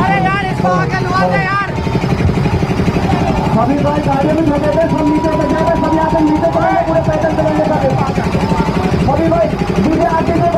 अरे यार इसको आगे लुआ दे यार सभी भाई गाड़ी में ठोके थे सब नीचे बचा गए सब यहाँ पे नीचे पड़े पूरे पैदल चलने का सभी भाई नीचे